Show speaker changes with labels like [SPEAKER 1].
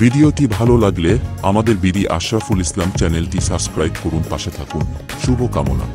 [SPEAKER 1] ভিডিওটি ভালো লাগলে আমাদের বিডি আশরাফুল ইসলাম চ্যানেলটি সাবস্ক্রাইব করুন পাশে থাকুন। শুভ কামনা